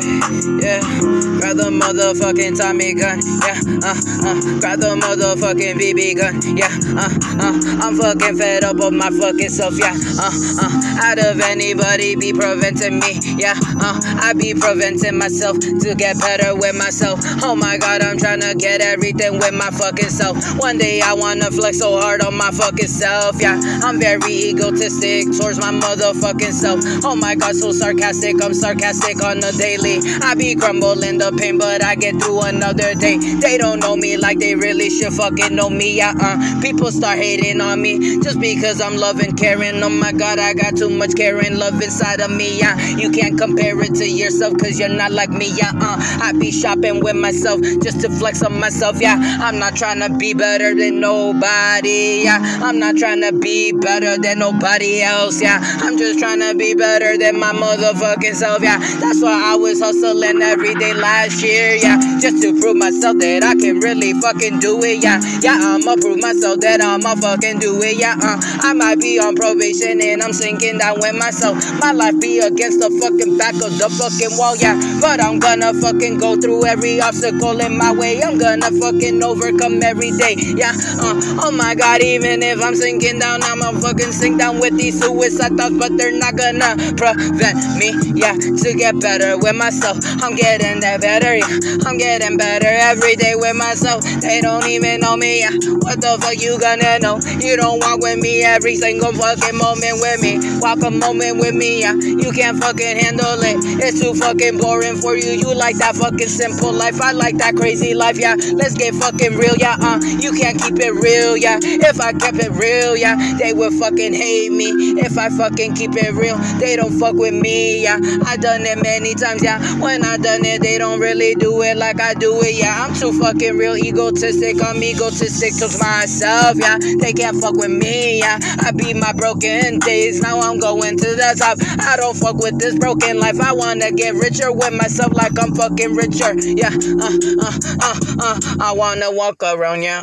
yeah the motherfucking Tommy gun, yeah, uh, uh, grab the motherfucking BB gun, yeah, uh, uh, I'm fucking fed up of my fucking self, yeah, uh, uh, out of anybody be preventing me, yeah, uh, I be preventing myself to get better with myself. Oh my god, I'm trying to get everything with my fucking self. One day I wanna flex so hard on my fucking self, yeah, I'm very egotistic towards my motherfucking self. Oh my god, so sarcastic, I'm sarcastic on the daily. I be crumbling the pain, but I get through another day. They don't know me like they really should fucking know me, yeah, uh. People start hating on me just because I'm loving, caring. Oh my god, I got too much caring, love inside of me, yeah. You can't compare it to yourself cause you're not like me, yeah, uh. I be shopping with myself just to flex on myself, yeah. I'm not trying to be better than nobody, yeah. I'm not trying to be better than nobody else, yeah. I'm just trying to be better than my motherfucking self, yeah. That's why I was hustling every day last year, yeah. Just to prove myself that I can really fucking do it, yeah. Yeah, I'ma prove myself that I'ma fucking do it, yeah. Uh, I might be on probation and I'm sinking down with myself. My life be against the fucking back of the fucking wall, yeah. But I'm gonna fucking go through every obstacle in my way. I'm gonna fucking overcome every day, yeah. Uh, oh my god, even if I'm sinking down, I'ma fucking sink down with these suicide thoughts, but they're not gonna prevent me, yeah, to get better with myself. I'm getting that better, I'm getting better every day with myself. They don't even know me. What the fuck you gonna know? You don't walk with me every single fucking moment with me. Walk a moment with me. You can't fucking handle it. It's too fucking boring for you. You like that fucking simple life. I like that crazy life, yeah. Let's get fucking real, yeah. Uh, you can't keep it real, yeah. If I kept it real, yeah, they would fucking hate me. If I fucking keep it real, they don't fuck with me, yeah. I done it many times, yeah. When I done it, they don't really do it like I do it, yeah. I'm too fucking real egotistic. I'm egotistic to myself, yeah. They can't fuck with me, yeah. I beat my broken days. Now I'm going to the top. I don't fuck with this broken life. I wanna get richer with myself like I'm fucking richer, yeah. Uh, uh, uh, uh. I wanna walk around, yeah.